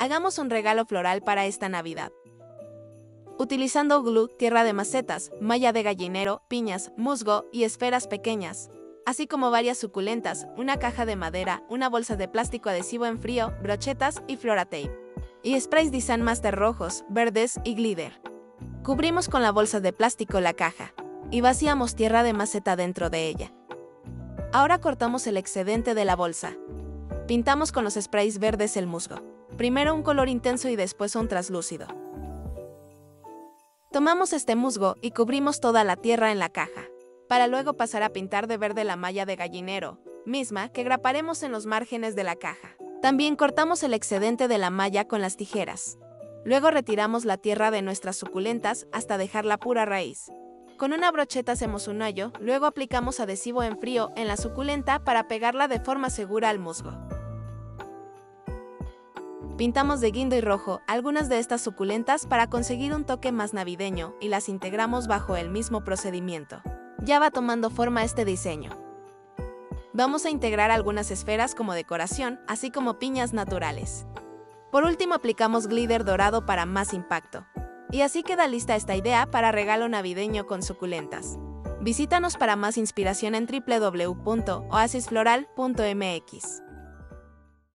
Hagamos un regalo floral para esta Navidad. Utilizando glue, tierra de macetas, malla de gallinero, piñas, musgo y esferas pequeñas, así como varias suculentas, una caja de madera, una bolsa de plástico adhesivo en frío, brochetas y flora tape. Y sprays Design Master rojos, verdes y glitter. Cubrimos con la bolsa de plástico la caja y vaciamos tierra de maceta dentro de ella. Ahora cortamos el excedente de la bolsa. Pintamos con los sprays verdes el musgo. Primero un color intenso y después un traslúcido. Tomamos este musgo y cubrimos toda la tierra en la caja, para luego pasar a pintar de verde la malla de gallinero, misma que graparemos en los márgenes de la caja. También cortamos el excedente de la malla con las tijeras. Luego retiramos la tierra de nuestras suculentas hasta dejar la pura raíz. Con una brocheta hacemos un hoyo, luego aplicamos adhesivo en frío en la suculenta para pegarla de forma segura al musgo. Pintamos de guindo y rojo algunas de estas suculentas para conseguir un toque más navideño y las integramos bajo el mismo procedimiento. Ya va tomando forma este diseño. Vamos a integrar algunas esferas como decoración, así como piñas naturales. Por último aplicamos glitter dorado para más impacto. Y así queda lista esta idea para regalo navideño con suculentas. Visítanos para más inspiración en www.oasisfloral.mx.